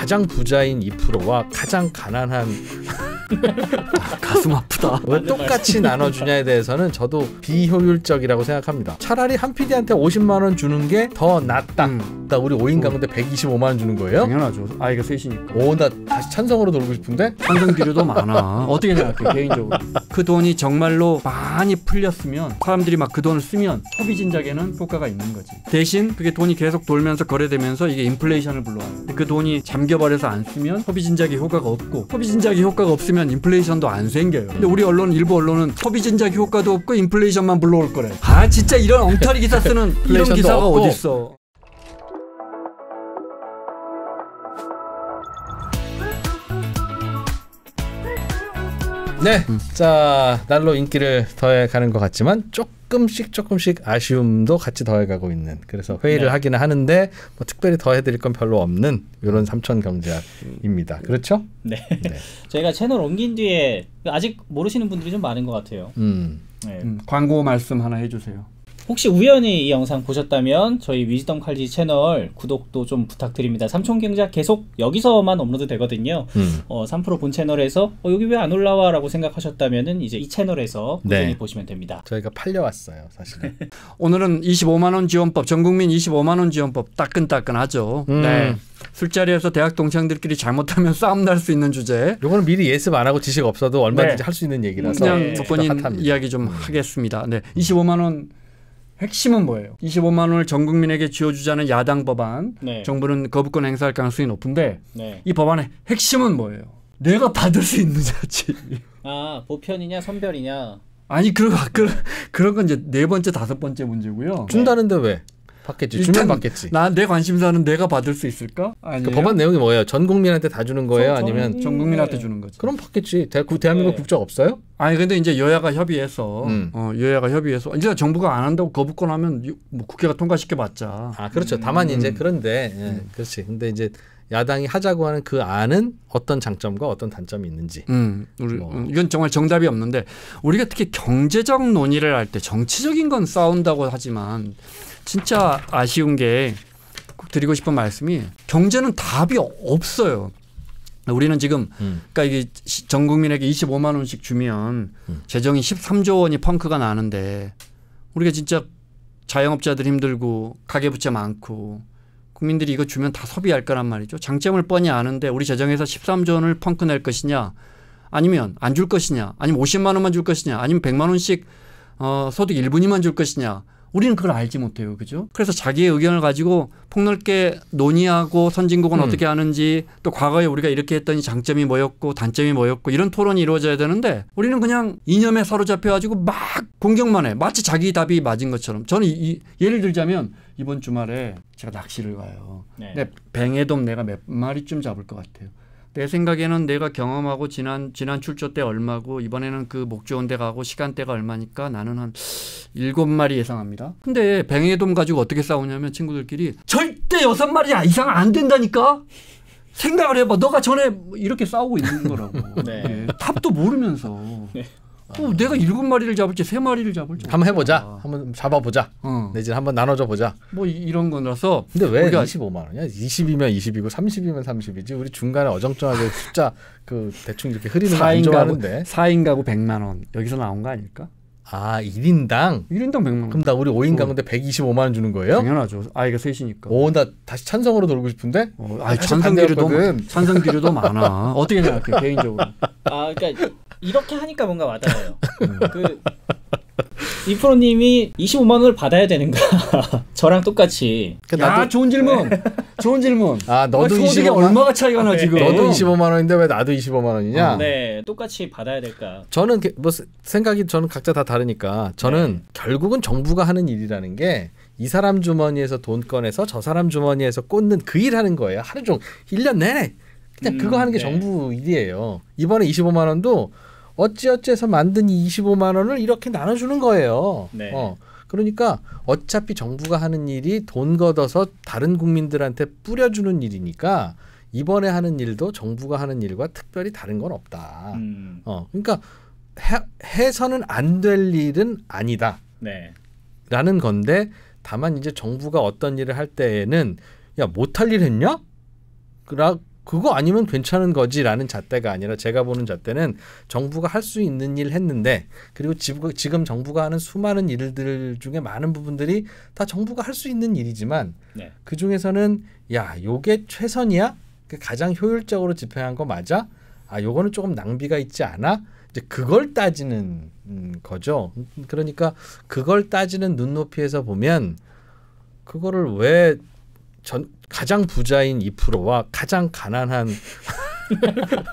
가장 부자인 2%와 가장 가난한 아, 가슴 아프다. 왜 똑같이 나눠주냐에 대해서는 저도 비효율적이라고 생각합니다. 차라리 한 PD한테 50만 원 주는 게 더 낫다. 음, 나 우리 5인 가운데 125만 원 주는 거예요? 당연하죠. 아이가 셋이니까. 오, 나 다시 찬성으로 돌고 싶은데? 환경 비료도 많아. 어떻게 생각해 개인적으로? 그 돈이 정말로 많이 풀렸으면 사람들이 막 그 돈을 쓰면 소비 진작에는 효과가 있는 거지. 대신 그게 돈이 계속 돌면서 거래되면서 이게 인플레이션을 불러와요. 그 돈이 잠겨버려서 안 쓰면 소비 진작에 효과가 없고 소비 진작에 효과가 없으면 인플레이션도 안 생겨요. 근데 우리 언론 일부 언론은 소비 진작 효과도 없고 인플레이션만 불러올 거래. 아 진짜 이런 엉터리 기사 쓰는 이런 기사가 없고. 어딨어? 네. 자, 날로 인기를 더해가는 것 같지만 조금 씩 조금씩 아쉬움도 같이 더해가고 있는. 그래서 회의를 네. 하기는 하는데 뭐 특별히 더해드릴 건 별로 없는 이런 삼천 경제학입니다. 그렇죠? 네. 네. 저희가 채널 옮긴 뒤에 아직 모르시는 분들이 좀 많은 것 같아요. 음. 네. 음, 광고 말씀 하나 해주세요. 혹시 우연히 이 영상 보셨다면 저희 위즈덤 칼리지 채널 구독도 좀 부탁드립니다. 삼촌경제학 계속 여기서만 업로드 되거든요. 음. 어, 3프로 본 채널에서 어, 여기 왜 안 올라와 라고 생각하셨다면은 이제 이 채널에서 꾸준히 네. 보시면 됩니다. 저희가 팔려왔어요, 사실은. 오늘은 25만 원 지원법, 전국민 25만 원 지원법 따끈따끈하죠. 음. 네. 술자리에서 대학 동창들끼리 잘못하면 싸움 날 수 있는 주제. 요거는 미리 예습 안 하고 지식 없어도 얼마든지 네. 할수 있는 얘기라서 그냥 네. 본인 핫합니다. 이야기 좀 하겠습니다. 네. 25만 원 핵심은 뭐예요? 25만 원을 전 국민에게 쥐어주자는 야당 법안. 네. 정부는 거부권 행사할 가능성이 높은데 네. 이 법안의 핵심은 뭐예요? 내가 받을 수 있느냐지. 아, 보편이냐 선별이냐. 아니 그, 그 그런 건 이제 네 번째 다섯 번째 문제고요. 준다는데 왜? 받겠지. 주면 받겠지. 나 내 관심사는 내가 받을 수 있을까? 아니 그 법안 내용이 뭐예요? 전 국민한테 다 주는 거예요? 전- 아니면 전- 전 국민한테 주는 거지. 그럼 받겠지. 대, 구- 대한민국 네. 국적 없어요? 아니 근데 이제 여야가 협의해서 음. 어, 여야가 협의해서 이제 정부가 안 한다고 거부권 하면 이- 뭐 국회가 통과시켜 봤자 아 그렇죠. 다만 이제 음. 그런데 예, 그렇지. 근데 이제 야당이 하자고 하는 그 안은 어떤 장점과 어떤 단점이 있는지. 음, 우리, 뭐. 음, 이건 정말 정답이 없는데 우리가 특히 경제적 논의를 할 때 정치적인 건 싸운다고 하지만 진짜 아쉬운 게 꼭 드리고 싶은 말씀이 경제는 답이 없어요. 우리는 지금 음. 그러니까 이게 시- 전 국민에게 25만 원씩 주면 음. 재정이 13조 원이 펑크가 나는데 우리가 진짜 자영업자들 힘들고 가계부채 많고 국민들이 이거 주면 다 소비할 거란 말이죠. 장점을 뻔히 아는데 우리 재정에서 13조 원을 펑크 낼 것이냐 아니면 안 줄 것이냐 아니면 50만 원만 줄 것이냐 아니면 100만 원씩 어, 소득 1분위만 줄 것이냐 우리는 그걸 알지 못해요. 그죠? 그래서 자기의 의견을 가지고 폭넓게 논의하고 선진국은 음. 어떻게 하는지 또 과거에 우리가 이렇게 했더니 장점이 뭐였고 단점이 뭐였고 이런 토론이 이루어져야 되는데 우리는 그냥 이념에 사로잡혀 가지고 막 공격만 해. 마치 자기 답이 맞은 것처럼. 저는 이, 이- 예를 들자면 이번 주말에 제가 낚시를 가요. 네. 근데 뱅에돔 내가 몇 마리쯤 잡을 것 같아요. 내 생각에는 내가 경험하고 지난 지난 출조 때 얼마고 이번에는 그목 좋은 데 가고 시간대가 얼마니까 나는 한 일곱 마리 예상합니다. 근데 뱅에돔 가지고 어떻게 싸우냐면 친구들끼리 절대 여섯 마리 이상 안 된다니까. 생각을 해봐. 너가 전에 뭐 이렇게 싸우고 있는 거라고. 네. 예, 답도 모르면서. 네. 어, 내가 일곱 마리를 잡을지 세 마리를 잡을지. 한번 해보자. 몰라. 한번 잡아보자. 어. 내지는 한번 나눠줘 보자. 뭐 이- 이런 거라서 근데 왜 우리가 25만 원이야? 20이면 20이고 30이면 30이지. 우리 중간에 어정쩡하게 숫자 그 대충 이렇게 흐리는 거안 4인 가구 좋아하는데. 4인 가구 100만 원. 여기서 나온 거 아닐까? 아 1인당. 1인당 100만 원. 그럼 나 우리 5인 어. 가운데 125만 원 주는 거예요? 당연하죠. 아이가 셋이니까. 오 나 다시 찬성으로 돌고 싶은데. 어, 아이, 사실 찬성 비료도 반대였거든. 찬성 비료도 많아. 어떻게 생각해 개인적으로? 아, 그러니까 이렇게 하니까 뭔가 와닿아요. 그 이프로님이 25만 원을 받아야 되는가? 저랑 똑같이. 그야 나도 좋은 질문. 좋은 질문. 아 너도 소득이 25만 얼마가 차이가 나 지금? 너도 25만 원인데 왜 나도 25만 원이냐? 네, 똑같이 받아야 될까? 저는 게- 뭐 세- 생각이 저는 각자 다 다르니까 저는 결국은 정부가 하는 일이라는 게 이 사람 주머니에서 돈 꺼내서 저 사람 주머니에서 꽂는 그 일 하는 거예요. 하루 종일 1년 내내 그냥 음, 그거 하는 게 네. 정부 일이에요. 이번에 25만 원도 어찌어찌해서 만든 이 25만 원을 이렇게 나눠주는 거예요. 네. 어. 그러니까 어차피 정부가 하는 일이 돈 걷어서 다른 국민들한테 뿌려주는 일이니까 이번에 하는 일도 정부가 하는 일과 특별히 다른 건 없다. 음, 어, 그러니까 해, 해서는 안 될 일은 아니다라는 네. 건데 다만 이제 정부가 어떤 일을 할 때에는 야 못할 일 했냐? 그라 그거 아니면 괜찮은 거지라는 잣대가 아니라 제가 보는 잣대는 정부가 할 수 있는 일 했는데 그리고 지금, 정부가 하는 수많은 일들 중에 많은 부분들이 다 정부가 할 수 있는 일이지만 네. 그 중에서는 야 요게 최선이야? 그 가장 효율적으로 집행한 거 맞아? 아 요거는 조금 낭비가 있지 않아? 이제 그걸 따지는 음, 거죠. 그러니까 그걸 따지는 눈높이에서 보면 그거를 왜 전 가장 부자인 2%와 가장 가난한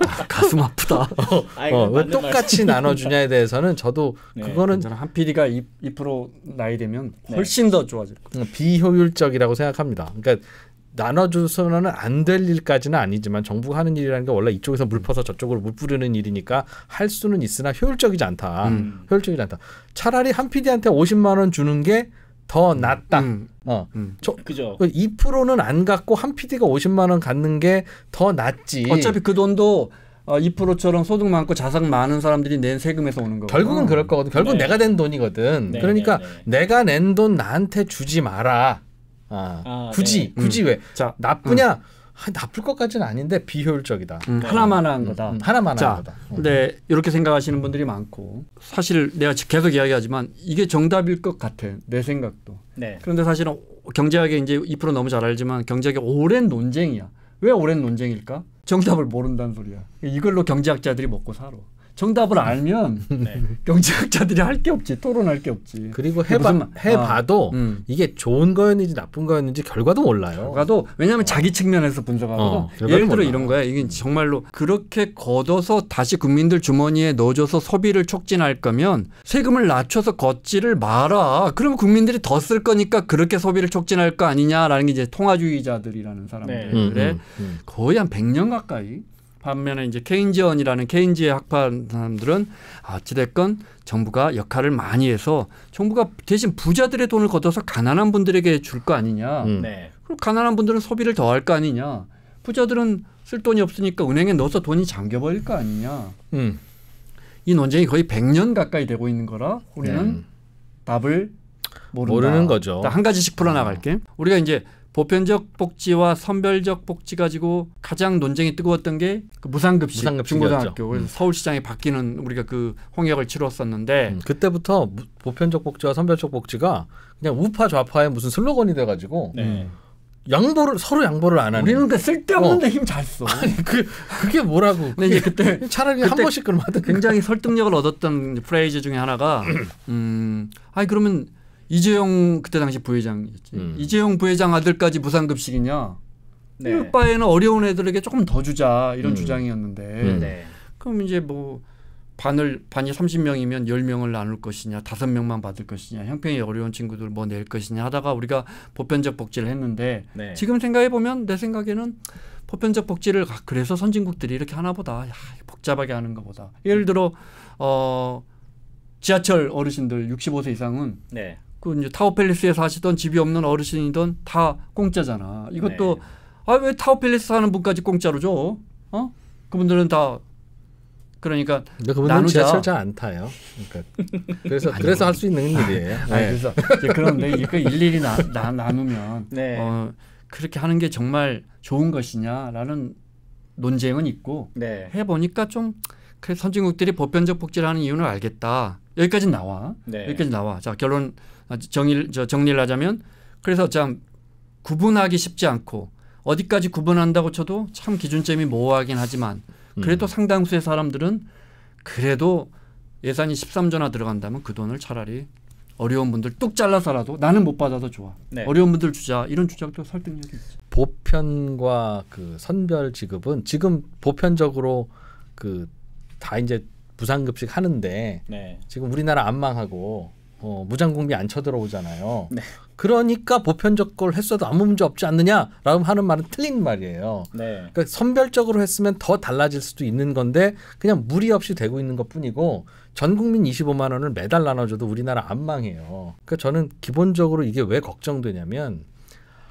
아, 가슴 아프다. 아, 어, 이거 왜 맞는 똑같이. 나눠주냐에 대해서는 저도 네. 그거는 한 PD가 2, 2% 나이 되면 네. 훨씬 더 좋아질 거예요. 비효율적이라고 생각합니다. 그러니까 나눠줘서는 안 될 일까지는 아니지만 정부가 하는 일이라는 게 원래 이쪽에서 물 퍼서 저쪽으로 물 뿌리는 일이니까 할 수는 있으나 효율적이지 않다. 음. 효율적이지 않다. 차라리 한 PD한테 50만 원 주는 게 더 낫다. 음, 어. 음. 저, 그죠. 2%는 안 갖고 한 PD가 50만 원 갖는 게 더 낫지. 어차피 그 돈도 어, 2%처럼 소득 많고 자산 많은 사람들이 낸 세금에서 오는 거고. 결국은 그럴 거거든. 결국은 네. 내가 낸 돈이거든. 네, 그러니까 네, 네. 내가 낸 돈 나한테 주지 마라. 아, 아, 굳이 네. 굳이 왜 자, 나쁘냐? 아, 나쁠 것까지는 아닌데 비효율적이다. 음, 네. 하나만 한 거다. 음, 하나만 자, 한 거다. 음. 근데 이렇게 생각하시는 분들이 많고 사실 내가 계속 이야기하지만 이게 정답일 것 같아. 내 생각도. 네. 그런데 사실은 경제학에 이제 2% 너무 잘 알지만 경제학의 오랜 논쟁이야. 왜 오랜 논쟁일까? 정답을 모른다는 소리야. 이걸로 경제학자들이 먹고 살아. 정답을 알면 네. 경제학자들이 할 게 없지. 토론할 게 없지. 그리고 해봐 무슨 말- 해봐도 음. 이게 좋은 거였는지 나쁜 거였는지 결과도 몰라요. 결과도 왜냐하면 자기 측면에서 분석하거든. 어, 예를 들어 몰라. 이런 거야. 이게 정말로 그렇게 걷어서 다시 국민들 주머니에 넣어줘서 소비를 촉진할 거면 세금을 낮춰서 걷지를 마라. 그러면 국민들이 더 쓸 거니까 그렇게 소비를 촉진할 거 아니냐라는 게 이제 통화주의자들이라는 네. 사람들의 음, 음, 음. 거의 한 100년 가까이 반면에 이제 케인지언이라는 케인지의 학파하는 사람들은 아, 어찌됐건 정부가 역할을 많이 해서 정부가 대신 부자들의 돈을 걷어서 가난한 분들에게 줄 거 아니냐. 음. 네. 그럼 가난한 분들은 소비를 더 할 거 아니냐. 부자들은 쓸 돈이 없으니까 은행에 넣어서 돈이 잠겨버릴 거 아니냐. 음. 이 논쟁이 거의 100년 가까이 되고 있는 거라 우리는 음. 답을 모른다. 모르는 거죠. 한 가지씩 풀어나갈게. 우리가 이제 보편적 복지와 선별적 복지 가지고 가장 논쟁이 뜨거웠던 게 그 무상급식, 무상급식이었죠. 중고등학교 그래서 음. 서울시장이 바뀌는 우리가 그 홍역을 치렀었는데 음, 그때부터 무- 보편적 복지와 선별적 복지가 그냥 우파 좌파의 무슨 슬로건이 돼가지고 네. 양보를 서로 양보를 안 하는. 우리는 그 쓸데없는데 어. 힘 잘 써. 그 그게 뭐라고? 근데 이제 그때 차라리 한 그때 번씩 그럼 하든. 굉장히 설득력을 얻었던 phrase 중에 하나가 음, 아니 그러면 이재용 그때 당시 부회장이었지. 음. 이재용 부회장 아들까지 무상급식이냐? 네. 이럴 바에는 어려운 애들에게 조금 더 주자 이런 음. 주장이었는데 음. 네. 그럼 이제 뭐 반을 반이 30명이면 10명을 나눌 것이냐, 5명만 받을 것이냐, 형편이 어려운 친구들 뭐 낼 것이냐 하다가 우리가 보편적 복지를 했는데 네. 지금 생각해 보면 내 생각에는 보편적 복지를 아, 그래서 선진국들이 이렇게 하나 보다. 야, 복잡하게 하는 것보다. 예를 들어 어 지하철 어르신들 65세 이상은 네. 그 이제 타워팰리스에 사시던 집이 없는 어르신이든 다 공짜잖아. 이것도 네. 아왜 타워팰리스 사는 분까지 공짜로 줘? 어? 그분들은 다 그러니까 근데 그분들은 나누자. 지하철 잘안 타요. 그러니까 그래서 그래서 할 수 있는 일이에요. 아니, 네. 그래서 그런데 이거 일일이 나, 나, 나누면 네. 어, 그렇게 하는 게 정말 좋은 것이냐라는 논쟁은 있고 네. 해 보니까 좀 그래 선진국들이 보편적 복지를 하는 이유는 알겠다. 여기까지 나와. 네. 여기까지 나와. 자 결론 아, 정일 저 정리를 하자면 그래서 참 구분하기 쉽지 않고 어디까지 구분한다고 쳐도 참 기준점이 모호하긴 하지만 그래도 음. 상당수의 사람들은 그래도 예산이 13조나 들어간다면 그 돈을 차라리 어려운 분들 뚝 잘라서라도 나는 못 받아도 좋아. 네. 어려운 분들 주자. 이런 주장도 설득력이 있지. 보편과 그 선별 지급은 지금 보편적으로 그 다 이제 무상급식 하는데 네. 지금 우리나라 안 망하고 어, 무장공비 안 쳐들어오잖아요. 네. 그러니까 보편적 걸 했어도 아무 문제 없지 않느냐라고 하는 말은 틀린 말이에요. 네. 그러니까 선별적으로 했으면 더 달라질 수도 있는 건데 그냥 무리 없이 되고 있는 것 뿐이고 전 국민 25만 원을 매달 나눠줘도 우리나라 안 망해요. 그러니까 저는 기본적으로 이게 왜 걱정되냐면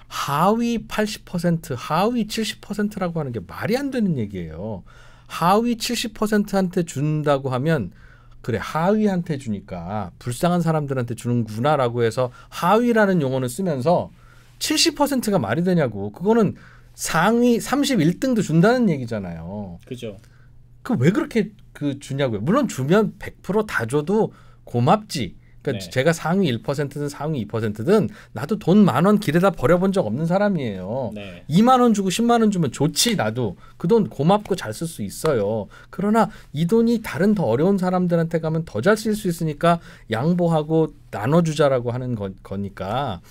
하위 80% 하위 70%라고 하는 게 말이 안 되는 얘기예요. 하위 70%한테 준다고 하면 그래 하위한테 주니까 불쌍한 사람들한테 주는구나라고 해서 하위라는 용어를 쓰면서 70%가 말이 되냐고 그거는 상위 31등도 준다는 얘기잖아요. 그죠. 그 왜 그렇게 그 주냐고요. 물론 주면 100%다 줘도 고맙지. 그러니까 네. 제가 상위 1%든 상위 2%든 나도 돈 만 원 길에다 버려본 적 없는 사람이에요. 네. 2만 원 주고 10만 원 주면 좋지 나도 그 돈 고맙고 잘 쓸 수 있어요. 그러나 이 돈이 다른 더 어려운 사람들한테 가면 더 잘 쓸 수 있으니까 양보하고 나눠주자라고 하는 거, 거니까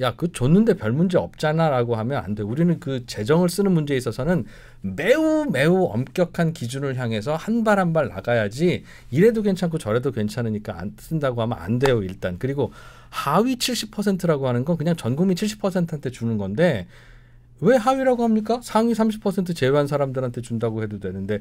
야 그 줬는데 별 문제 없잖아 라고 하면 안 돼. 우리는 그 재정을 쓰는 문제에 있어서는 매우 매우 엄격한 기준을 향해서 한 발 한 발 나가야지 이래도 괜찮고 저래도 괜찮으니까 안 쓴다고 하면 안 돼요 일단 그리고 하위 70%라고 하는 건 그냥 전 국민 70%한테 주는 건데 왜 하위라고 합니까? 상위 30% 제외한 사람들한테 준다고 해도 되는데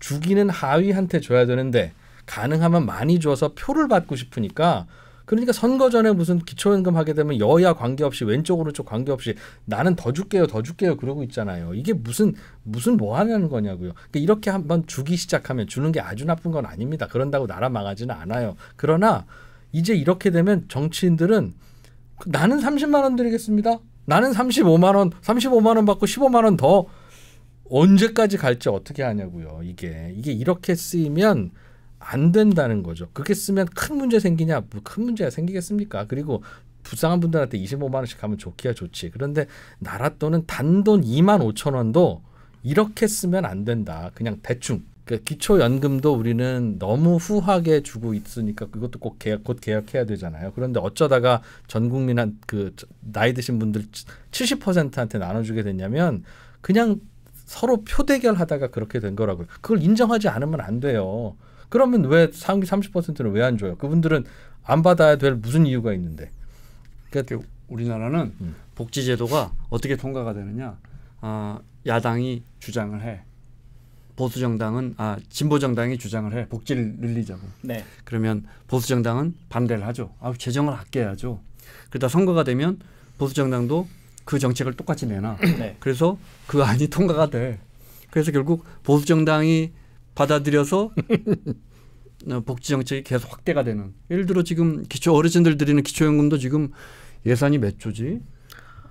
주기는 하위한테 줘야 되는데 가능하면 많이 줘서 표를 받고 싶으니까 그러니까 선거 전에 무슨 기초연금 하게 되면 여야 관계없이 왼쪽 오른쪽 관계없이 나는 더 줄게요 더 줄게요 그러고 있잖아요. 이게 무슨 무슨 뭐 하냐는 거냐고요. 그러니까 이렇게 한번 주기 시작하면 주는 게 아주 나쁜 건 아닙니다. 그런다고 나라 망하지는 않아요. 그러나 이제 이렇게 되면 정치인들은 그 나는 30만 원 드리겠습니다. 나는 35만 원 35만 원 받고 15만 원 더 언제까지 갈지 어떻게 하냐고요 이게. 이게 이렇게 쓰이면 안 된다는 거죠. 그렇게 쓰면 큰 문제 생기냐? 뭐 큰 문제가 생기겠습니까? 그리고 불쌍한 분들한테 25만 원씩 하면 좋기야 좋지. 그런데 나라 돈은 단돈 2만 5천 원도 이렇게 쓰면 안 된다. 그냥 대충. 그 기초연금도 우리는 너무 후하게 주고 있으니까 그것도 꼭 개혁, 곧 개혁해야 되잖아요. 그런데 어쩌다가 전 국민한 그 나이 드신 분들 70%한테 나눠주게 됐냐면 그냥 서로 표대결 하다가 그렇게 된 거라고요. 그걸 인정하지 않으면 안 돼요. 그러면 왜 상위 30%는 왜 안 줘요? 그분들은 안 받아야 될 무슨 이유가 있는데. 그러니까 우리나라는 음. 복지제도가 어떻게 통과가 되느냐? 아, 야당이 주장을 해. 보수 정당은 아 진보 정당이 주장을 해 복지를 늘리자고. 네. 그러면 보수 정당은 반대를 하죠. 아 재정을 아껴야죠. 그러다 선거가 되면 보수 정당도 그 정책을 똑같이 내놔. 네. 그래서 그 안이 통과가 돼. 그래서 결국 보수 정당이 받아들여서 어, 복지 정책이 계속 확대가 되는. 예를 들어 지금 기초 어르신들 드리는 기초연금도 지금 예산이 몇 조지?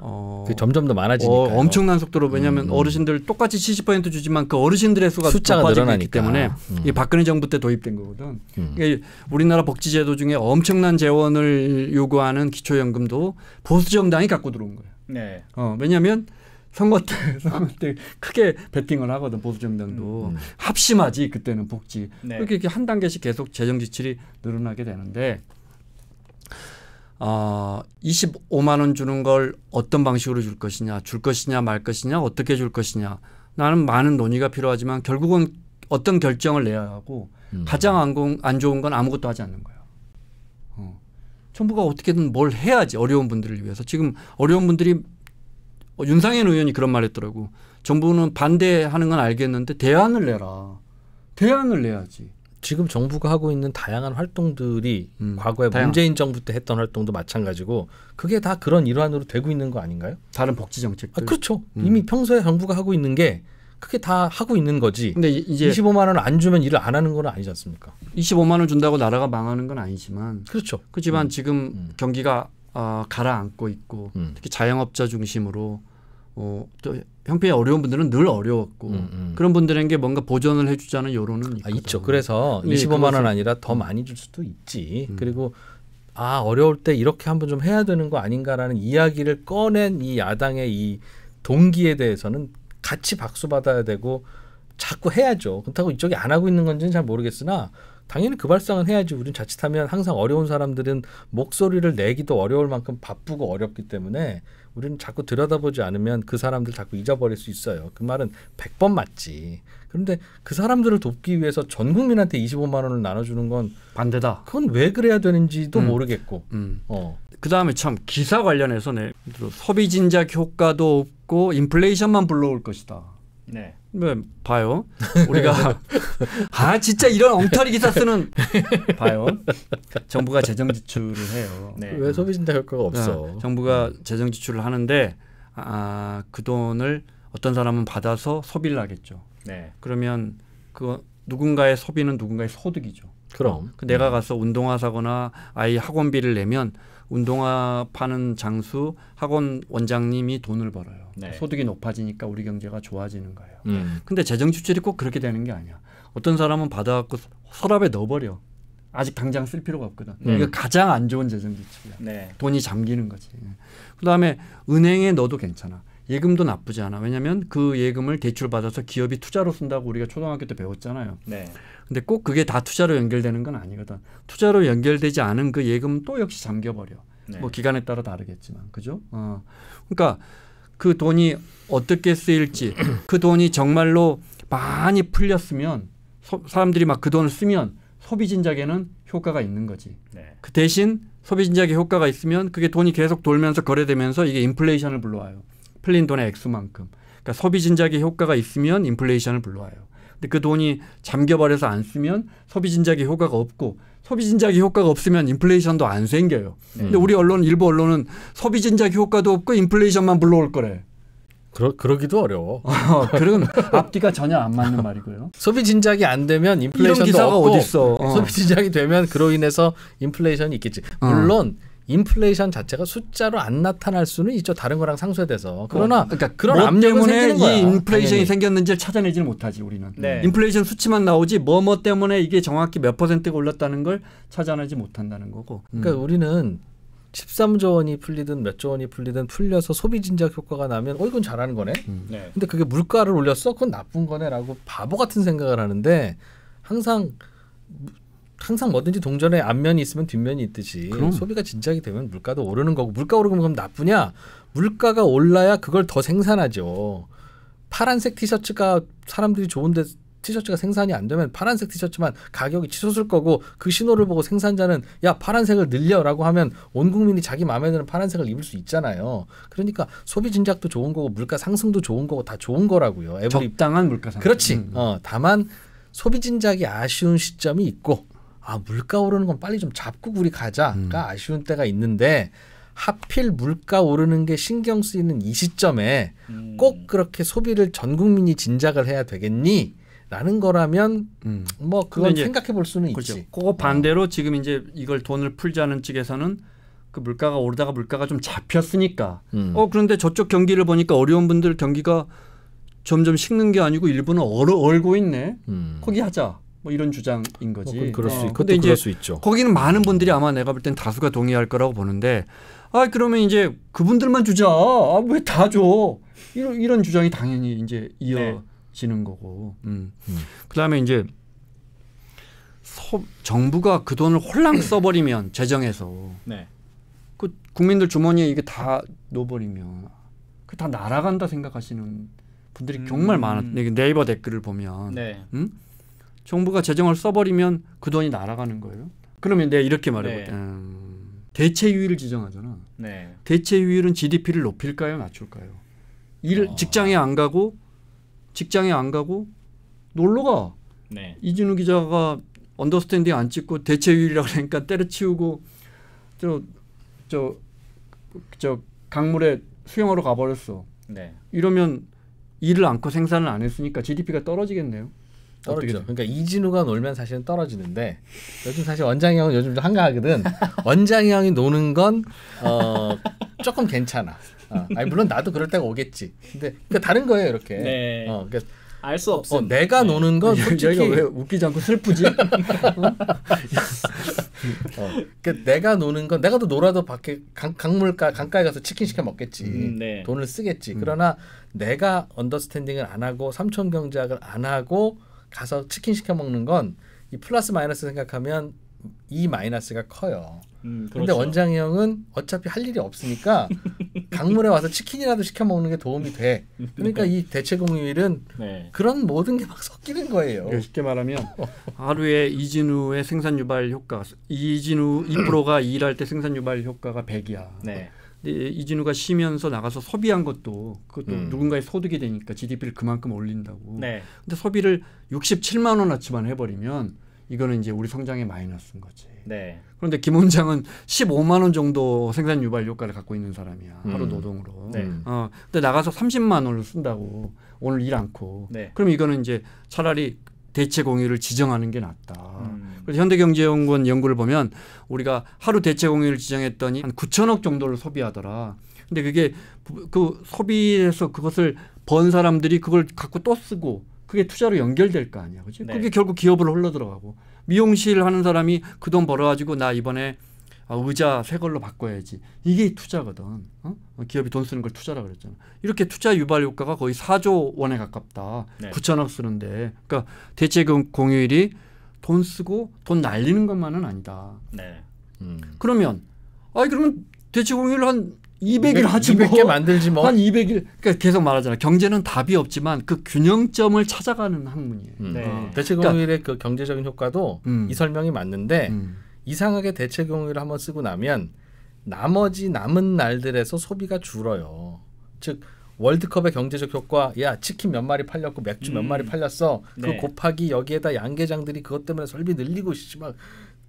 어, 그 점점 더 많아지니까. 어, 엄청난 속도로 왜냐하면 음. 어르신들 똑같이 70% 주지만 그 어르신들의 수가 숫자가. 있기 때문에 음. 이게 박근혜 정부 때 도입된 거거든. 음. 이게 우리나라 복지제도 중에 엄청난 재원을 요구하는 기초연금도 보수 정당이 갖고 들어온 거예요. 네. 어, 왜냐하면 선거 때 선거 때 크게 베팅을 하거든 보수 정당도 음. 합심하지 그때는 복지 네. 그렇게 이렇게 한 단계씩 계속 재정 지출이 늘어나게 되는데 어, 25만 원 주는 걸 어떤 방식으로 줄 것이냐 줄 것이냐 말 것이냐 어떻게 줄 것이냐 나는 많은 논의가 필요하지만 결국은 어떤 결정을 내야 하고 음. 가장 안, 공- 안 좋은 건 아무것도 하지 않는 거예요. 어. 정부가 어떻게든 뭘 해야지 어려운 분들을 위해서 지금 어려운 분들이 어, 윤상현 의원이 그런 말 했더라고. 정부는 반대하는 건 알겠는데 대안을 내라. 대안을 내야지. 지금 정부가 하고 있는 다양한 활동들이 음, 과거에 다양한- 문재인 정부 때 했던 활동도 마찬가지고 그게 다 그런 일환으로 되고 있는 거 아닌가요? 다른 복지 정책들. 아, 그렇죠. 음. 이미 평소에 정부가 하고 있는 게 그게 다 하고 있는 거지. 근데 이- 이제 25만 원 안 주면 일을 안 하는 건 아니지 않습니까? 25만 원 준다고 나라가 망하는 건 아니지만 그렇죠. 그렇지만 음. 지금 음. 경기가 어, 가라앉고 있고 음. 특히 자영업자 중심으로 어, 또 형편이 어려운 분들은 늘 어려웠고 음, 음. 그런 분들에게 뭔가 보전을 해주자는 여론은 아. 있죠. 그래서 네, 25만 원 아니라 더 많이 줄 수도 있지. 음. 그리고 아 어려울 때 이렇게 한번 좀 해야 되는 거 아닌가라는 이야기를 꺼낸 이 야당의 이 동기에 대해서는 같이 박수 받아야 되고 자꾸 해야죠. 그렇다고 이쪽이 안 하고 있는 건지는 잘 모르겠으나 당연히 그 발상은 해야지. 우린 자칫하면 항상 어려운 사람들은 목소리를 내기도 어려울 만큼 바쁘고 어렵기 때문에 우리는 자꾸 들여다보지 않으면 그 사람들 자꾸 잊어버릴 수 있어요. 그 말은 100번 맞지. 그런데 그 사람들을 돕기 위해서 전 국민한테 25만 원을 나눠주는 건 반대다. 그건 왜 그래야 되는지도 음. 모르겠고. 음. 어. 그 다음에 참 기사 관련해서 내 예를 들어 소비 진작 효과도 없고 인플레이션만 불러올 것이다. 네. 왜 봐요? 우리가 아 진짜 이런 엉터리 기사 쓰는 봐요. 정부가 재정 지출을 해요. 네. 왜 소비진다 효과가 없어? 아, 정부가 재정 지출을 하는데 아, 그 돈을 어떤 사람은 받아서 소비를 하겠죠. 네. 그러면 그 누군가의 소비는 누군가의 소득이죠. 그럼 그 내가 가서 운동화 사거나 아이 학원비를 내면 운동화 파는 장수 학원 원장님이 돈을 벌어요. 네. 소득이 높아지니까 우리 경제가 좋아지는 거예요. 음. 근데 재정 지출이 꼭 그렇게 되는 게 아니야. 어떤 사람은 받아갖고 서랍에 넣어버려. 아직 당장 쓸 필요가 없거든. 음. 이거 가장 안 좋은 재정 지출이야. 네. 돈이 잠기는 거지. 그다음에 은행에 넣어도 괜찮아. 예금도 나쁘지 않아. 왜냐하면 그 예금을 대출 받아서 기업이 투자로 쓴다고 우리가 초등학교 때 배웠잖아요. 네. 근데 꼭 그게 다 투자로 연결되는 건 아니거든. 투자로 연결되지 않은 그 예금 또 역시 잠겨버려. 네. 뭐 기간에 따라 다르겠지만, 그죠? 어. 그러니까 그 돈이 어떻게 쓰일지, 그 돈이 정말로 많이 풀렸으면 소- 사람들이 막 그 돈을 쓰면 소비 진작에는 효과가 있는 거지. 네. 그 대신 소비 진작에 효과가 있으면 그게 돈이 계속 돌면서 거래되면서 이게 인플레이션을 불러와요. 풀린 돈의 액수만큼. 그러니까 소비 진작에 효과가 있으면 인플레이션을 불러와요. 근데 그 돈이 잠겨버려서 안 쓰면 소비 진작에 효과가 없고 소비 진작에 효과가 없으면 인플레이션도 안 생겨요. 근데 우리 언론 일부 언론은 소비 진작 효과도 없고 인플레이션만 불러올 거래. 그러, 그러기도 어려워. 어, 그런 앞뒤가 전혀 안 맞는 말이고요. 소비 진작이 안 되면 인플레이션도 기사가 없고 어딨어. 어. 소비 진작이 되면 그로 인해서 인플레이션이 있겠지. 물론 인플레이션 자체가 숫자로 안 나타날 수는 있죠. 다른 거랑 상쇄돼서. 그러나 어, 그러니까 그런 뭐 압력은 때문에 생기는 거야, 이 인플레이션이 당연히. 생겼는지를 찾아내지는 못하지 우리는. 네. 인플레이션 수치만 나오지 뭐뭐 때문에 이게 정확히 몇 퍼센트가 올랐다는 걸 찾아내지 못한다는 거고. 음. 그러니까 우리는 13조 원이 풀리든 몇 조 원이 풀리든 풀려서 소비 진작 효과가 나면 어 이건 잘하는 거네. 네. 근데 그게 물가를 올렸어? 그건 나쁜 거네라고 바보 같은 생각을 하는데 항상 항상 뭐든지 동전에 앞면이 있으면 뒷면이 있듯이 그럼. 소비가 진작이 되면 물가도 오르는 거고 물가 오르면 그럼 나쁘냐? 물가가 올라야 그걸 더 생산하죠. 파란색 티셔츠가 사람들이 좋은데 티셔츠가 생산이 안 되면 파란색 티셔츠만 가격이 치솟을 거고 그 신호를 보고 생산자는 야 파란색을 늘려라고 하면 온 국민이 자기 마음에 드는 파란색을 입을 수 있잖아요. 그러니까 소비 진작도 좋은 거고 물가 상승도 좋은 거고 다 좋은 거라고요. 에브리 적당한 물가 상승. 그렇지. 음. 어, 다만 소비 진작이 아쉬운 시점이 있고 아 물가 오르는 건 빨리 좀 잡고 우리 가자가 음. 아쉬운 때가 있는데 하필 물가 오르는 게 신경 쓰이는 이 시점에 음. 꼭 그렇게 소비를 전 국민이 진작을 해야 되겠니? 라는 거라면 음. 뭐 그건 생각해 볼 수는 그렇죠. 있지. 그거 반대로 지금 이제 이걸 돈을 풀자는 측에서는 그 물가가 오르다가 물가가 좀 잡혔으니까. 음. 어 그런데 저쪽 경기를 보니까 어려운 분들 경기가 점점 식는 게 아니고 일부는 얼어 얼고 있네. 음. 거기 하자. 뭐 이런 주장인 거지. 뭐 그럴 수 어, 근데 또 이제 그럴 수 있죠. 거기는 많은 분들이 아마 내가 볼 땐 다수가 동의할 거라고 보는데 아 그러면 이제 그분들만 주자 아, 왜 다 줘? 이런 이런 주장이 당연히 이제 이어지는 거고. 음. 음. 그다음에 이제 소, 정부가 그 돈을 홀랑 써버리면 재정에서 네. 그 국민들 주머니에 이게 다 넣어버리면 그 다 날아간다 생각하시는 분들이 음. 정말 많아. 네이버 댓글을 보면 네. 정부가 재정을 써버리면 그 돈이 날아가는 거예요. 그러면 내가 이렇게 네. 말해볼게. 음, 대체유의를 지정하잖아. 네. 대체유의는 GDP를 높일까요, 낮출까요? 일 어. 직장에 안 가고 직장에 안 가고 놀러 가. 네. 이진우 기자가 언더스탠딩 안 찍고 대체유의라고 그러니까 때려치우고 저 저 저 강물에 수영하러 가버렸어. 네. 이러면 일을 않고 생산을 안 했으니까 GDP가 떨어지겠네요. 떨어지죠. 그러니까 이진우가 놀면 사실은 떨어지는데 요즘 사실 원장이 형은 요즘 좀 한가하거든. 원장이 형이 노는 건 어, 조금 괜찮아. 어, 아니 물론 나도 그럴 때가 오겠지. 근데 그러니까 다른 거예요 이렇게. 네. 어, 그러니까 알수 어, 없음. 내가 네. 노는 건 솔직히 여기가 왜 웃기지 않고 슬프지? 어, 그러니까 내가 노는 건 내가 또 놀아도 밖에 강, 강물가 강가에 가서 치킨 시켜 먹겠지. 음, 네. 돈을 쓰겠지. 그러나 내가 언더스탠딩을 안 하고 삼촌 경제학을 안 하고 가서 치킨 시켜 먹는 건 이 플러스 마이너스 생각하면 이 마이너스가 커요. 음, 근데 그렇죠. 원장이 형은 어차피 할 일이 없으니까 강물에 와서 치킨이라도 시켜 먹는 게 도움이 돼. 그러니까 이 대체 공휴일은 네. 그런 모든 게 막 섞이는 거예요. 그러니까 쉽게 말하면 하루에 이진우의 생산 유발 효과 이진우 2%가 일할 때 생산 유발 효과가 100이야. 네. 근데 이진우가 쉬면서 나가서 소비한 것도 그것도 음. 누군가의 소득이 되니까 GDP를 그만큼 올린다고. 네. 근데 소비를 67만 원어치만 해버리면 이거는 이제 우리 성장의 마이너스인 거지. 네. 그런데 김 원장은 15만 원 정도 생산 유발 효과를 갖고 있는 사람이야. 하루 음. 노동으로. 네. 음. 어, 근데 나가서 30만 원을 쓴다고 오늘 일 않고. 네. 그럼 이거는 이제 차라리 대체 공휴를 지정하는 게 낫다. 음. 그래서 현대경제연구원 연구를 보면 우리가 하루 대체 공휴일 지정했더니 한 9천억 정도를 소비하더라. 근데 그게 그 소비에서 그것을 번 사람들이 그걸 갖고 또 쓰고 그게 투자로 연결될 거 아니야. 그지? 네. 그게 결국 기업으로 흘러 들어가고 미용실 하는 사람이 그 돈 벌어 가지고 나 이번에 아, 의자 새 걸로 바꿔야지. 이게 투자거든. 어? 기업이 돈 쓰는 걸 투자라 그랬잖아. 이렇게 투자 유발 효과가 거의 4조 원에 가깝다. 네. 9천억 쓰는데. 그러니까 대체 그 공휴일이 돈 쓰고 돈 날리는 것만은 아니다. 네. 음. 그러면 아이 그러면 대체 공휴일 한 200일 하지 200개 뭐. 만들지 뭐. 한 200일. 그러니까 계속 말하잖아. 경제는 답이 없지만 그 균형점을 찾아가는 학문이에요. 음. 네. 어, 대체 그러니까- 공휴일의 그 경제적인 효과도 음. 이 설명이 맞는데 음. 이상하게 대체 공휴일을 한번 쓰고 나면 나머지 남은 날들에서 소비가 줄어요. 즉 월드컵의 경제적 효과, 야 치킨 몇 마리 팔렸고 맥주 몇 음. 마리 팔렸어. 네. 그 곱하기 여기에다 양계장들이 그것 때문에 설비 늘리고 씨막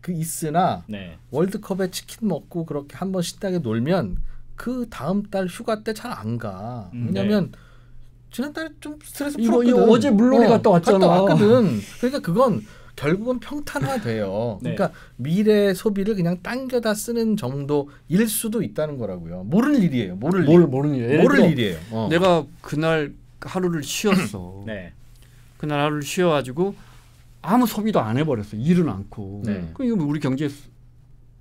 그 있으나 네. 월드컵에 치킨 먹고 그렇게 한번 신나게 놀면 그 다음 달 휴가 때 잘 안 가. 음, 왜냐면 지난달에 좀 스트레스 이거- 풀었거든. 이거 어제 물놀이 갔다 왔잖아. 갔다 왔거든. 그러니까 그건 결국은 평탄화돼요. 네. 그러니까 미래 소비를 그냥 당겨다 쓰는 정도일 수도 있다는 거라고요. 모를 일이에요. 모를 뭘 일. 모르는 일이에요. 예를 모를 들어 일이에요. 어. 내가 그날 하루를 쉬었어. 네. 그날 하루를 쉬어가지고 아무 소비도 안 해버렸어. 일은 않고. 네. 그 이거 우리 경제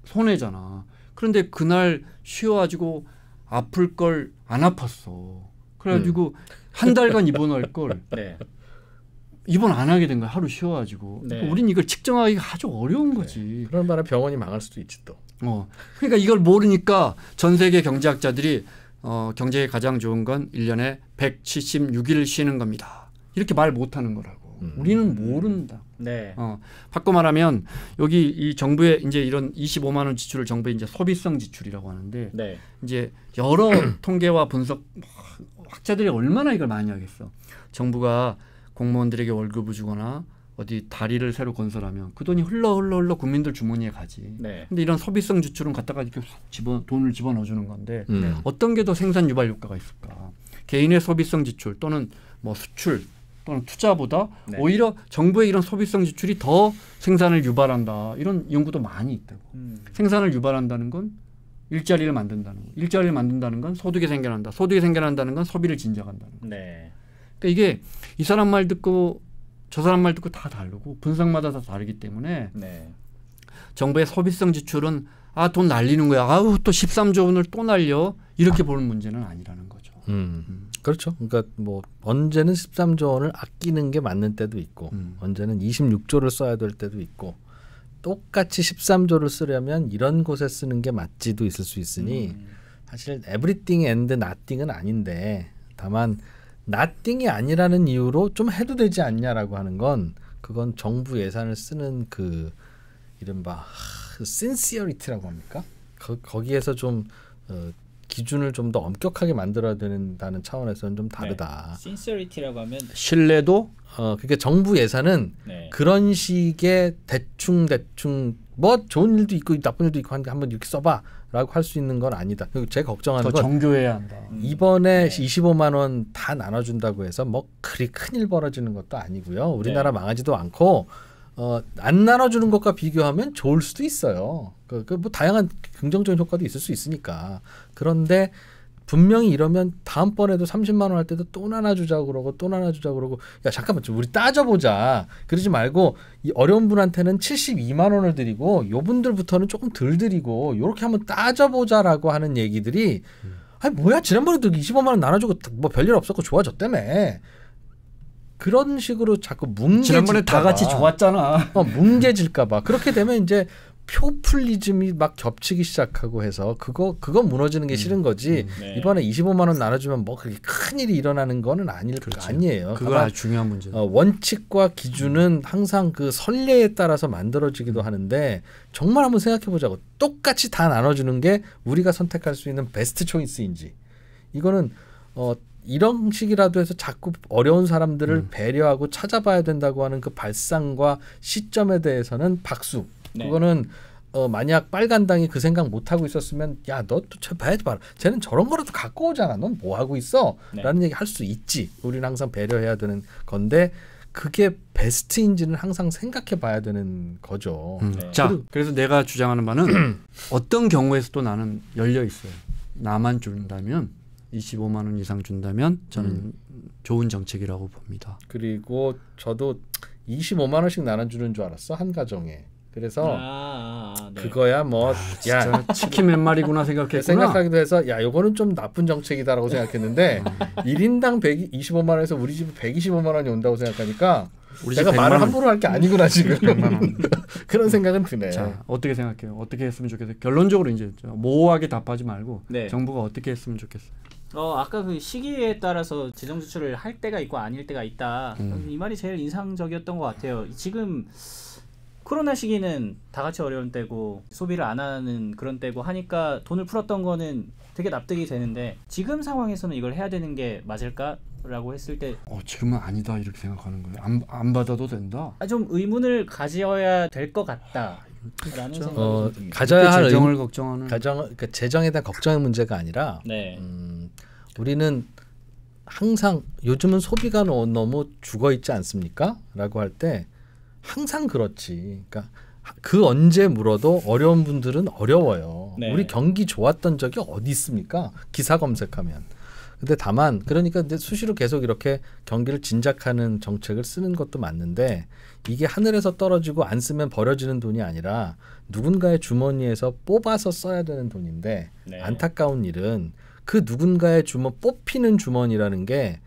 손해잖아. 그런데 그날 쉬어가지고 아플 걸 안 아팠어. 그래가지고 한 달간 입원할 걸 네. 입원 안 하게 된 거야. 하루 쉬어가지고. 네. 우린 이걸 측정하기가 아주 어려운 거지. 그런 바람에 병원이 망할 수도 있지 또. 어. 그러니까 이걸 모르니까 전 세계 경제학자들이 어, 경제에 가장 좋은 건 1년에 176일 쉬는 겁니다. 이렇게 말 못하는 거라고. 음. 우리는 모른다. 네. 어, 바꿔 말하면 여기 이 정부의 이제 이런 25만 원 지출을 정부의 이제 소비성 지출이라고 하는데 네. 이제 여러 통계와 분석 학자들이 얼마나 이걸 많이 하겠어. 정부가 공무원들에게 월급을 주거나 어디 다리를 새로 건설하면 그 돈이 흘러 흘러 흘러 국민들 주머니에 가지. 네. 근데 이런 소비성 지출은 갖다가 이렇게 집어 돈을 집어 넣어 주는 건데 음. 어떤 게 더 생산 유발 효과가 있을까? 개인의 소비성 지출 또는 뭐 수출 또는 투자보다 네. 오히려 정부의 이런 소비성 지출이 더 생산을 유발한다. 이런 연구도 많이 있다고. 음. 생산을 유발한다는 건 일자리를 만든다는 거. 일자리를 만든다는 건 소득이 생겨난다. 소득이 생겨난다는 건 소비를 진작한다는 거. 네. 그러니까 이게 이 사람 말 듣고 저 사람 말 듣고 다 다르고 분석마다 다 다르기 때문에 네. 정부의 소비성 지출은 아 돈 날리는 거야. 아우 또 13조 원을 또 날려. 이렇게 보는 문제는 아니라는 거죠. 음. 그렇죠. 그러니까 뭐 언제는 13조 원을 아끼는 게 맞는 때도 있고 음. 언제는 26조를 써야 될 때도 있고 똑같이 13조를 쓰려면 이런 곳에 쓰는 게 맞지도 있을 수 있으니 음. 사실 everything and nothing은 아닌데 다만 nothing이 아니라는 이유로 좀 해도 되지 않냐라고 하는 건 그건 정부 예산을 쓰는 그 이른바 하, sincer이티라고 합니까? 거, 거기에서 좀 어, 기준을 좀 더 엄격하게 만들어야 된다는 차원에서는 좀 다르다. sincerity라고 하면 신뢰도 어, 그러니까 정부 예산은 네. 그런 식의 대충 대충 뭐 좋은 일도 있고 나쁜 일도 있고 한데 한번 이렇게 써봐 라고 할 수 있는 건 아니다. 그리고 제가 걱정하는 더건 정교해야 한다. 음. 이번에 네. 25만 원 다 나눠준다고 해서 뭐 그리 큰일 벌어지는 것도 아니고요. 우리나라 네. 망하지도 않고 어, 안 나눠주는 것과 비교하면 좋을 수도 있어요. 그, 그뭐 다양한 긍정적인 효과도 있을 수 있으니까. 그런데 분명히 이러면 다음번에도 30만 원 할 때도 또 나눠주자 그러고 또 나눠주자 그러고 야 잠깐만 좀 우리 따져보자 그러지 말고 이 어려운 분한테는 72만 원을 드리고 요 분들부터는 조금 덜 드리고 요렇게 한번 따져보자라고 하는 얘기들이 아니 뭐야 지난번에도 25만 원 나눠주고 뭐 별일 없었고 좋아졌다며 그런 식으로 자꾸 뭉개질까 지난번에 다 같이 봐. 좋았잖아. 어, 뭉개질까 봐 그렇게 되면 이제 표풀리즘이 막 겹치기 시작하고 해서 그거 그거 무너지는 게 싫은 거지 네. 이번에 25만 원 나눠주면 뭐 그렇게 큰 일이 일어나는 거는 아닐 그렇죠. 아니에요. 다만 아주 중요한 문제. 어, 원칙과 기준은 항상 그 선례에 따라서 만들어지기도 하는데 정말 한번 생각해 보자고 똑같이 다 나눠주는 게 우리가 선택할 수 있는 베스트 초이스인지 이거는 어 이런 식이라도 해서 자꾸 어려운 사람들을 음. 배려하고 찾아봐야 된다고 하는 그 발상과 시점에 대해서는 박수. 네. 그거는 어 만약 빨간 당이 그 생각 못 하고 있었으면 야 너 또 봐야지 봐라. 쟤는 저런 거라도 갖고 오잖아. 넌 뭐 하고 있어? 네. 라는 얘기 할 수 있지. 우리는 항상 배려해야 되는 건데 그게 베스트인지는 항상 생각해 봐야 되는 거죠. 음. 네. 자, 그래서 내가 주장하는 바는 어떤 경우에서도 나는 열려 있어요. 나만 준다면 25만 원 이상 준다면 저는 음. 좋은 정책이라고 봅니다. 그리고 저도 25만 원씩 나눠주는 줄 알았어 한 가정에. 그래서 아, 아, 아, 네. 그거야 뭐야 진짜 치킨 몇 마리구나 생각했구나. 생각하기도 해서 야 요거는 좀 나쁜 정책이다라고 생각했는데 음. 1인당 125만 원에서 우리 집에 125만 원이 온다고 생각하니까 내가 100만 말을 원. 함부로 할 게 아니구나 지금 100만 원. 그런 생각은 드네. 자, 어떻게 생각해요? 어떻게 했으면 좋겠어요? 결론적으로 이제 저 모호하게 답하지 말고 네. 정부가 어떻게 했으면 좋겠어요. 어 아까 그 시기에 따라서 재정 지출을 할 때가 있고 아닐 때가 있다. 음. 이 말이 제일 인상적이었던 것 같아요. 지금 코로나 시기는 다 같이 어려운 때고 소비를 안 하는 그런 때고 하니까 돈을 풀었던 거는 되게 납득이 되는데 지금 상황에서는 이걸 해야 되는 게 맞을까 라고 했을 때 어, 지금은 아니다 이렇게 생각하는 거예요. 안, 안 받아도 된다. 아, 좀 의문을 가져야 될 것 같다 라는 생각이 어, 좀 듭니다. 가져야 할 재정을 의, 걱정하는 가정 그러니까 재정에 대한 걱정의 문제가 아니라 네. 음, 우리는 항상 요즘은 소비가 너- 너무 죽어 있지 않습니까?라고 할 때 항상 그렇지. 그러니까 그 언제 물어도 어려운 분들은 어려워요. 네. 우리 경기 좋았던 적이 어디 있습니까? 기사 검색하면. 근데 다만 그러니까 이제 수시로 계속 이렇게 경기를 진작하는 정책을 쓰는 것도 맞는데 이게 하늘에서 떨어지고 안 쓰면 버려지는 돈이 아니라 누군가의 주머니에서 뽑아서 써야 되는 돈인데 네. 안타까운 일은 그 누군가의 주머 뽑히는 주머니라는 게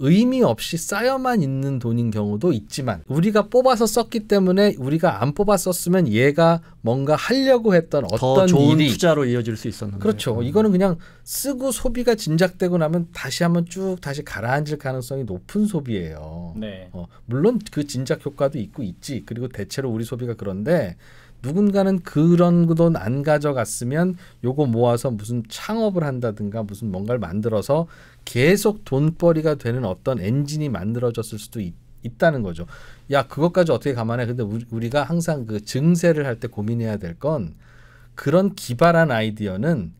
의미 없이 쌓여만 있는 돈인 경우도 있지만 우리가 뽑아서 썼기 때문에 우리가 안 뽑아 썼으면 얘가 뭔가 하려고 했던 더 어떤 좋은 일이 투자로 이어질 수 있었는데. 그렇죠. 음. 이거는 그냥 쓰고 소비가 진작되고 나면 다시 한번 쭉 다시 가라앉을 가능성이 높은 소비예요. 네. 어, 물론 그 진작 효과도 있고 있지. 그리고 대체로 우리 소비가 그런데 누군가는 그런 돈 안 가져갔으면 요거 모아서 무슨 창업을 한다든가 무슨 뭔가를 만들어서 계속 돈벌이가 되는 어떤 엔진이 만들어졌을 수도 있, 있다는 거죠. 야 그것까지 어떻게 감안해? 근데 우리, 우리가 항상 그 증세를 할 때 고민해야 될 건 그런 기발한 아이디어는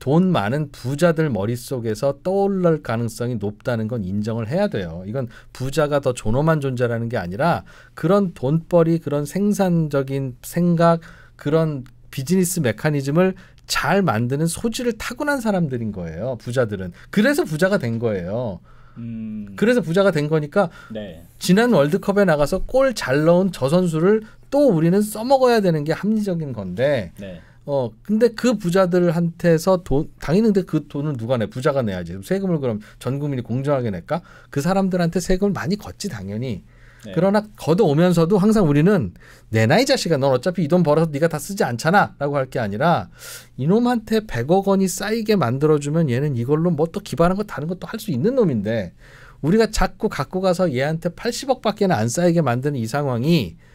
돈 많은 부자들 머릿속에서 떠올릴 가능성이 높다는 건 인정을 해야 돼요. 이건 부자가 더 존엄한 존재라는 게 아니라 그런 돈벌이 그런 생산적인 생각 그런 비즈니스 메커니즘을 잘 만드는 소질을 타고난 사람들인 거예요. 부자들은. 그래서 부자가 된 거예요. 음. 그래서 부자가 된 거니까 네. 지난 월드컵에 나가서 골 잘 넣은 저 선수를 또 우리는 써먹어야 되는 게 합리적인 건데 네. 어 근데 그 부자들한테서 돈 당연히 근데 그 돈을 누가 내 부자가 내야지 세금을 그럼 전 국민이 공정하게 낼까 그 사람들한테 세금을 많이 걷지 당연히 네. 그러나 걷어오면서도 항상 우리는 내 나이 자식아 넌 어차피 이 돈 벌어서 네가 다 쓰지 않잖아 라고 할 게 아니라 이놈한테 100억 원이 쌓이게 만들어주면 얘는 이걸로 뭐 또 기반한 거 다른 것도 할 수 있는 놈인데 우리가 자꾸 갖고 가서 얘한테 80억밖에 안 쌓이게 만드는 이 상황이 음.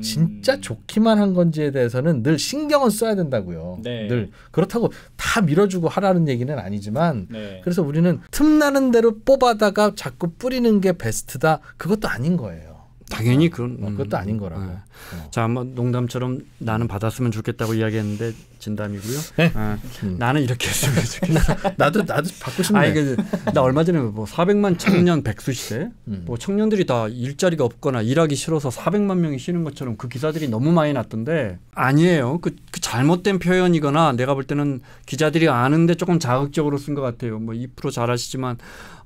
진짜 좋기만 한 건지에 대해서는 늘 신경은 써야 된다고요. 네. 늘 그렇다고 다 밀어주고 하라는 얘기는 아니지만 네. 그래서 우리는 틈나는 대로 뽑아다가 자꾸 뿌리는 게 베스트다. 그것도 아닌 거예요. 당연히 그런 어, 그것도 아닌 거라고. 네. 어. 자, 한번 농담처럼 나는 받았으면 좋겠다고 이야기했는데 진담이고요. 네. 아, 음. 나는 이렇게 했으면 좋겠어. 나도 나도 받고 싶네. 아 이게 나 얼마 전에 뭐 400만 청년 백수 시대, 음. 뭐 청년들이 다 일자리가 없거나 일하기 싫어서 400만 명이 쉬는 것처럼 그 기사들이 너무 많이 났던데 아니에요. 그, 그 잘못된 표현이거나 내가 볼 때는 기자들이 아는데 조금 자극적으로 쓴 것 같아요. 뭐 2%잘 아시지만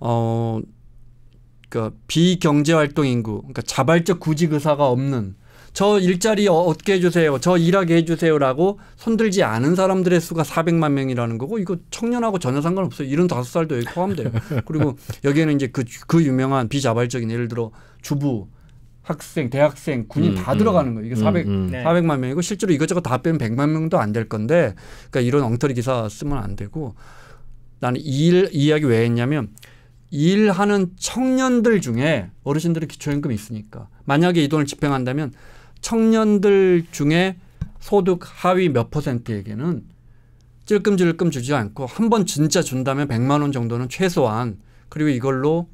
어. 그 비경제 활동 인구, 그러니까 자발적 구직 의사가 없는 저 일자리 어- 얻게 해주세요. 저 일하게 해주세요라고 손들지 않은 사람들의 수가 400만 명이라는 거고 이거 청년하고 전혀 상관없어요. 75살도 여기 포함돼요. 그리고 여기에는 이제 그, 그 유명한 비자발적인 예를 들어 주부, 학생, 대학생, 군인 음, 다 음. 들어가는 거예요. 이게 400, 음, 음. 네. 400만 명이고 실제로 이것저것 다 빼면 100만 명도 안 될 건데 그러니까 이런 엉터리 기사 쓰면 안 되고 나는 이 일, 이 이야기 왜 했냐면 일하는 청년들 중에 어르신들은 기초연금이 있으니까 만약에 이 돈을 집행한다면 청년들 중에 소득 하위 몇 퍼센트에게는 찔끔찔끔 주지 않고 한 번 진짜 준다면 100만 원 정도는 최소한 그리고 이걸로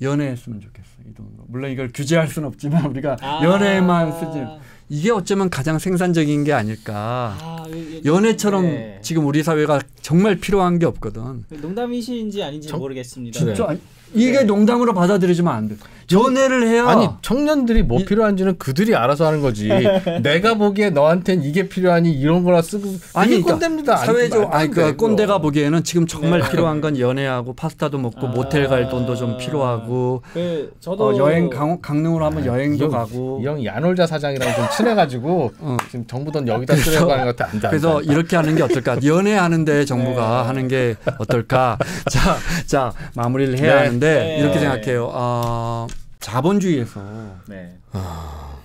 연애했으면 좋겠어 이 돈으로 물론 이걸 규제할 수는 없지만 우리가 아. 연애만 쓰지 이게 어쩌면 가장 생산적인 게 아닐까 아, 이- 이- 연애처럼 네. 지금 우리 사회가 정말 필요한 게 없거든 농담이신지 아닌지 정- 모르겠습니다. 진짜 아니, 이게 농담으로 받아들여지면 안 돼. 연애를 해야 아니 청년들이 뭐 이- 필요한지는 그들이 알아서 하는 거지. 내가 보기에 너한텐 이게 필요하니 이런 거라 쓰고 아니 그러니까 꼰대입니다. 안- 사회적 아니 그 돼, 꼰대가. 보기에는 지금 정말 필요한 건 연애하고 파스타도 먹고 아. 모텔 갈 돈도 좀 필요하고 그 저도 어, 여행 강, 강릉으로 한번 아, 여행도 이 형- 가고 이 형이 야놀자 사장이랑 좀 친해가지고 어. 지금 정부 돈 여기다 쓰려고 하는 것 같아. 그래서. 이렇게 하는 게 어떨까? 연애하는데 정부가 네. 하는 게 어떨까? 자, 자 마무리를 해야 네. 하는데 네. 이렇게 생각해요. 어, 자본주의에서 네.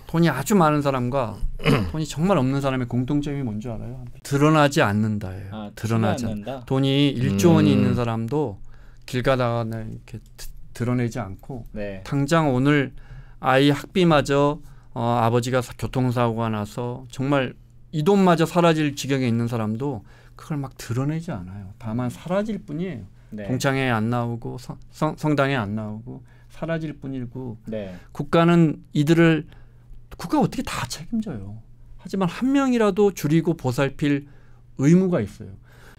돈이 아주 많은 사람과 돈이 정말 없는 사람의 공통점이 뭔지 알아요? 드러나지 않는다예요. 아, 드러나지 않. 않는다. 돈이 1조 원이 음. 있는 사람도 길 가다가 이렇게 드- 드러내지 않고 네. 당장 오늘 아이 학비마저 어, 아버지가 사- 교통사고가 나서 정말 이 돈마저 사라질 지경에 있는 사람도 그걸 막 드러내지 않아요. 다만 사라질 뿐이에요. 네. 동창회 안 나오고 성, 성, 성당에 안 나오고 사라질 뿐이고 네. 국가는 이들을 국가 가 어떻게 다 책임져요. 하지만 한 명이라도 줄이고 보살필 의무가 있어요.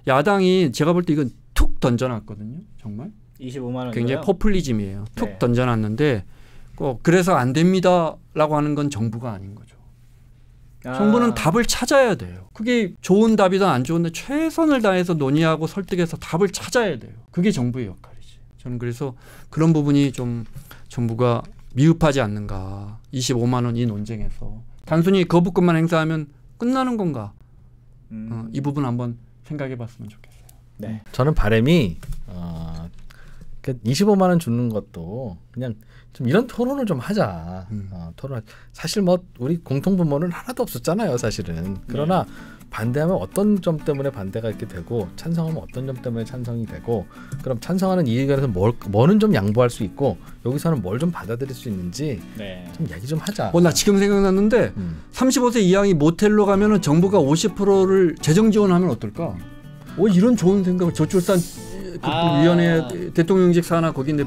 야당이 제가 볼 때 이건 툭 던져놨거든요. 정말 25만 원. 굉장히 포퓰리즘이에요. 툭 네. 던져놨는데 꼭 그래서 안 됩니다라고 하는 건 정부가 아닌 거죠. 정부는 답을 찾아야 돼요. 그게 좋은 답이든 안 좋은데 최선을 다해서 논의하고 설득해서 답을 찾아야 돼요. 그게 정부의 역할이지. 저는 그래서 그런 부분이 좀 정부가 미흡하지 않는가. 25만 원 이 논쟁에서 단순히 거부권만 행사하면 끝나는 건가? 음. 어, 이 부분 한번 생각해봤으면 좋겠어요. 네. 저는 바람이 어, 그 25만 원 주는 것도 그냥 좀 이런 토론을 좀 하자. 음. 어, 토론 사실 뭐 우리 공통 분모는 하나도 없었잖아요, 사실은. 그러나 반대하면 어떤 점 때문에 반대가 이렇게 되고 찬성하면 어떤 점 때문에 찬성이 되고 그럼 찬성하는 이 의견에서 뭘 뭐는 좀 양보할 수 있고 여기서는 뭘 좀 받아들일 수 있는지 네. 좀 얘기 좀 하자. 어, 나 지금 생각났는데 음. 35세 이상이 모텔로 가면은 정부가 50%를 재정 지원하면 어떨까? 어 이런 좋은 생각을 저출산 아. 위원회 대통령직 사나 거기인데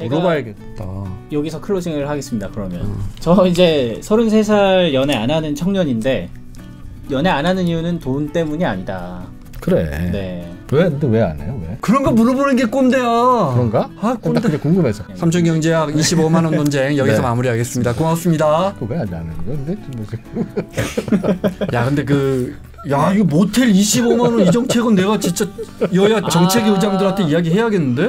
물어봐야겠다. 여기서 클로징을 하겠습니다. 그러면 어. 저 이제 33살 연애 안 하는 청년인데 연애 안 하는 이유는 돈 때문이 아니다. 그래. 네. 왜 근데 왜 안 해요? 왜? 그런 거 물어보는 게 꼰대야. 그런가? 아나 꼰대. 그게 궁금해서. 삼천경제학 25만 원 논쟁 여기서 네. 마무리하겠습니다. 고맙습니다. 그거 왜안 하는 무슨 야 근데 그. 야 이거 모텔 25만 원 이 정책은 내가 진짜 여야 정책 아. 의장들한테 이야기해야겠는데?